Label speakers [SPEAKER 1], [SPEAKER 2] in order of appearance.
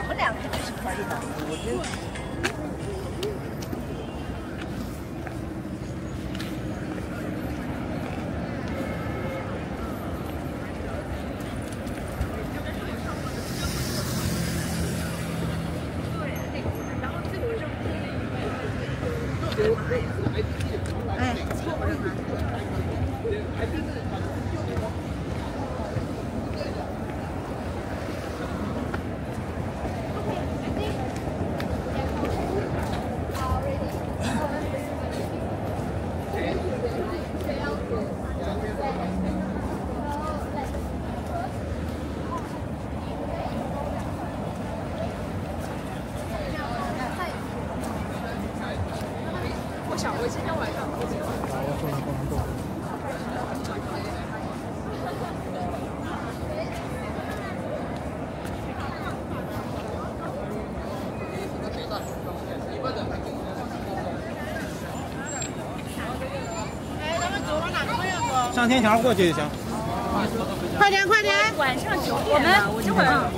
[SPEAKER 1] 我们两个就
[SPEAKER 2] 是可以的。我觉得。哎，错了吗？
[SPEAKER 3] 上天桥过去就行。
[SPEAKER 2] 快点，快点！
[SPEAKER 1] 晚上九点了，我这会儿。